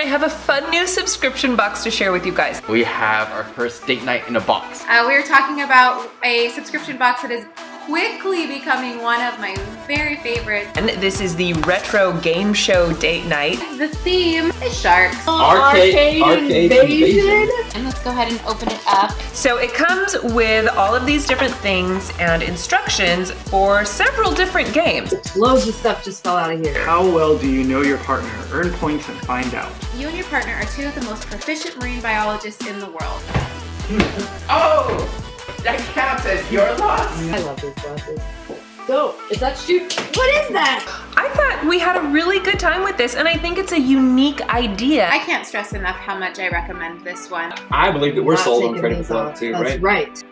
I have a fun new subscription box to share with you guys. We have our first date night in a box. Uh, we are talking about a subscription box that is quickly becoming one of my very favorites. And this is the retro game show date night. The theme is sharks. Arcade, arcade invasion. And let's go ahead and open it up. So it comes with all of these different things and instructions for several different games. Loads of stuff just fell out of here. How well do you know your partner? Earn points and find out. You and your partner are two of the most proficient marine biologists in the world. Hmm. Oh! That counts as your loss? I love these glasses. Go. Is that shoot? What is that? I thought we had a really good time with this and I think it's a unique idea. I can't stress enough how much I recommend this one. I believe that we're Not sold on taking Credit these Club too, That's right? right.